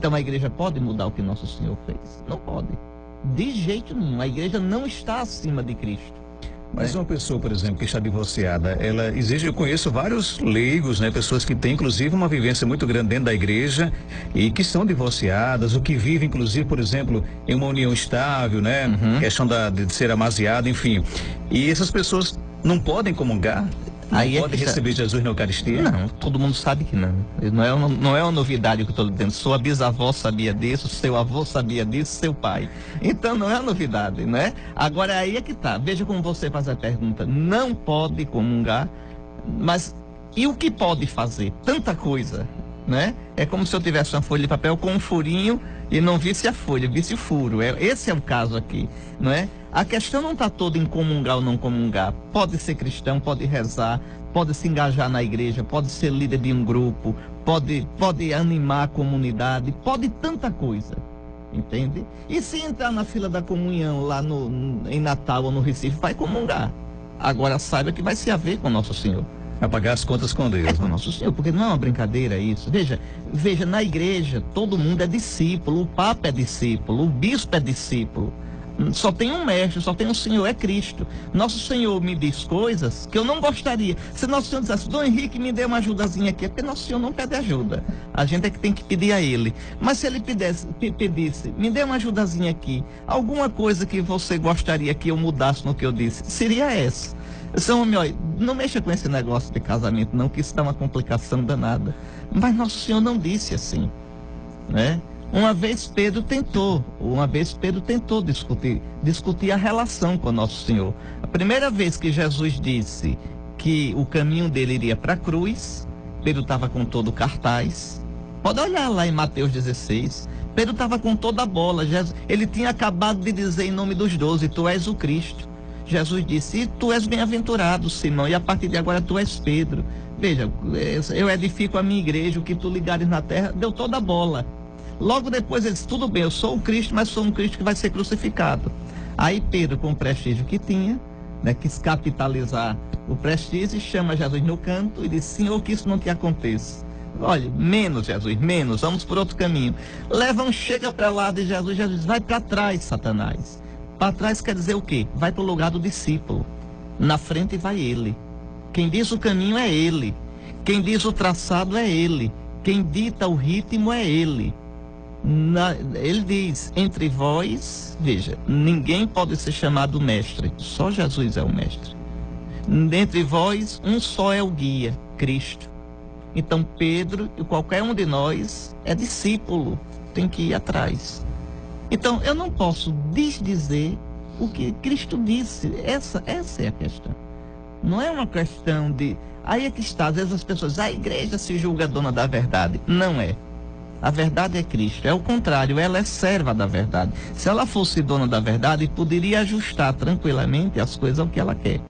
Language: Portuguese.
Então a igreja pode mudar o que Nosso Senhor fez? Não pode. De jeito nenhum. A igreja não está acima de Cristo. Mas uma pessoa, por exemplo, que está divorciada, ela exige, eu conheço vários leigos, né, pessoas que têm inclusive uma vivência muito grande dentro da igreja e que são divorciadas, ou que vivem inclusive, por exemplo, em uma união estável, né, uhum. questão da, de ser amaziado, enfim. E essas pessoas não podem comungar? Aí é pode receber Jesus na Eucaristia? Não, todo mundo sabe que não. Não é, uma, não é uma novidade que eu estou dizendo. Sua bisavó sabia disso, seu avô sabia disso, seu pai. Então não é uma novidade, né? Agora aí é que tá. Veja como você faz a pergunta. Não pode comungar, mas e o que pode fazer? Tanta coisa, né? É como se eu tivesse uma folha de papel com um furinho e não visse a folha, visse o furo. É, esse é o caso aqui, não é? A questão não está toda em comungar ou não comungar. Pode ser cristão, pode rezar, pode se engajar na igreja, pode ser líder de um grupo, pode, pode animar a comunidade, pode tanta coisa. Entende? E se entrar na fila da comunhão lá no, em Natal ou no Recife, vai comungar. Agora saiba que vai se haver com Nosso Senhor. Vai pagar as contas com Deus. É com Nosso Senhor, porque não é uma brincadeira isso. Veja, veja, na igreja todo mundo é discípulo, o Papa é discípulo, o bispo é discípulo. Só tem um mestre, só tem um Senhor, é Cristo. Nosso Senhor me diz coisas que eu não gostaria. Se Nosso Senhor dissesse, Dom Henrique, me dê uma ajudazinha aqui, é porque Nosso Senhor não pede ajuda. A gente é que tem que pedir a Ele. Mas se Ele pedisse, pedisse, me dê uma ajudazinha aqui, alguma coisa que você gostaria que eu mudasse no que eu disse, seria essa. São homem, não mexa com esse negócio de casamento, não, que isso dá uma complicação danada. Mas Nosso Senhor não disse assim, né? Uma vez Pedro tentou, uma vez Pedro tentou discutir, discutir a relação com Nosso Senhor. A primeira vez que Jesus disse que o caminho dele iria para a cruz, Pedro estava com todo o cartaz. Pode olhar lá em Mateus 16. Pedro estava com toda a bola. Jesus, ele tinha acabado de dizer em nome dos doze: Tu és o Cristo. Jesus disse: Tu és bem-aventurado, Simão, e a partir de agora tu és Pedro. Veja, eu edifico a minha igreja, o que tu ligares na terra, deu toda a bola. Logo depois ele disse: Tudo bem, eu sou o Cristo, mas sou um Cristo que vai ser crucificado. Aí Pedro, com o prestígio que tinha, né, quis capitalizar o prestígio, chama Jesus no canto e diz: Senhor, que isso não te aconteça. Olha, menos, Jesus, menos, vamos por outro caminho. Levam, chega para lá de Jesus, Jesus vai para trás, Satanás. Para trás quer dizer o quê? Vai para o lugar do discípulo. Na frente vai ele. Quem diz o caminho é ele. Quem diz o traçado é ele. Quem dita o ritmo é ele. Na, ele diz: entre vós, veja, ninguém pode ser chamado mestre, só Jesus é o mestre. Entre vós, um só é o guia, Cristo. Então, Pedro e qualquer um de nós é discípulo, tem que ir atrás. Então, eu não posso desdizer o que Cristo disse. Essa, essa é a questão. Não é uma questão de. Aí é que está. Às vezes as pessoas. A igreja se julga dona da verdade. Não é. A verdade é Cristo. É o contrário, ela é serva da verdade. Se ela fosse dona da verdade, poderia ajustar tranquilamente as coisas ao que ela quer.